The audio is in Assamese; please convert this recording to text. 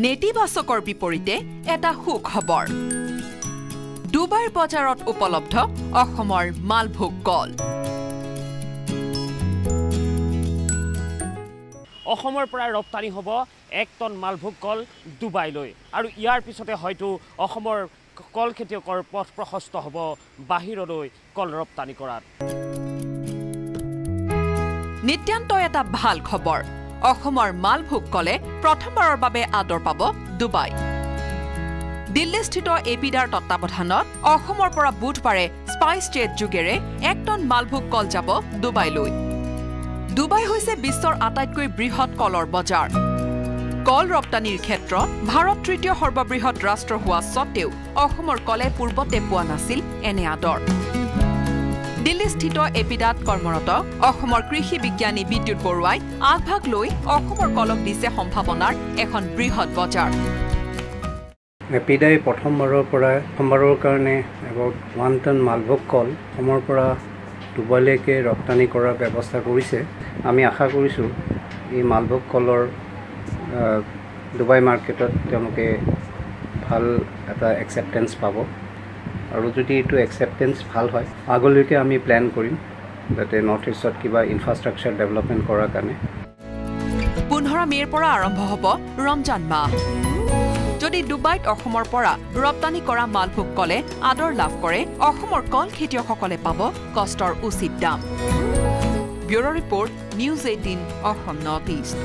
নেতিবাচকৰ বিপৰীতে এটা সুখবৰ ডুবাইৰ বজাৰত উপলব্ধ অসমৰ মালভোগ কল। অসমৰ পৰা ৰপ্তানি হ'ব এক টন মালভোগ কল ডুবাইলৈ। আৰু ইয়াৰ পিছতে হয়তো অসমৰ কল খেতিয়কৰ পথ প্ৰশস্ত হ'ব বাহিৰলৈ কল ৰপ্তানি কৰাত। নিতান্ত এটা ভাল খবৰ। অসমৰ মালভোগ কলে প্ৰথমবাৰৰ বাবে আদৰ পাব ডুবাই। দিল্লীস্থিত এপিডাৰ তত্বাৱধানত অসমৰ পৰা বুধবাৰে স্পাইচ জেট যোগেৰে এক টন মালভোগ কল যাব ডুবাইলৈ। ডুবাই হৈছে বিশ্বৰ আটাইতকৈ বৃহৎ কলৰ বজাৰ। কল ৰপ্তানিৰ ক্ষেত্ৰত ভাৰত তৃতীয় সৰ্ববৃহৎ ৰাষ্ট্ৰ হোৱা স্বত্তেও অসমৰ কলে পূৰ্বতে পোৱা নাছিল এনে আদৰ। দিল্লীস্থিত এপিডাত কৰ্মৰত অসমৰ কৃষি বিজ্ঞানী বিদ্যুৎ বৰুৱাই আগভাগ লৈ অসমৰ কলক দিছে সম্ভাৱনাৰ এখন বৃহৎ বজাৰ। এপিডাই প্ৰথমবাৰৰ পৰা প্ৰথমবাৰৰ কাৰণে এবাউট ওৱান টন মালভোগ কল অসমৰ পৰা ডুবাইলৈকে ৰপ্তানি কৰাৰ ব্যৱস্থা কৰিছে। আমি আশা কৰিছোঁ এই মালভোগ কলৰ ডুবাই মাৰ্কেটত তেওঁলোকে ভাল এটা একচেপ্টেঞ্চ পাব। আৰু যদি এইটো একচেপ্টেঞ্চ ভাল হয় আগলৈকে আমি প্লেন কৰিম যাতে নৰ্থ ইষ্টত কিবা ইনফ্ৰাষ্ট্ৰাকচাৰ ডেভেলপমেণ্ট কৰাৰ কাৰণে। পোন্ধৰ মে'ৰ পৰা আৰম্ভ হ'ব ৰমজান মাহ। যদি ডুবাইত অসমৰ পৰা ৰপ্তানি কৰা মালভোগ কলে আদৰ লাভ কৰে অসমৰ কল খেতিয়কসকলে পাব কষ্টৰ উচিত দাম। Bureau' report News eighteen Assam North East.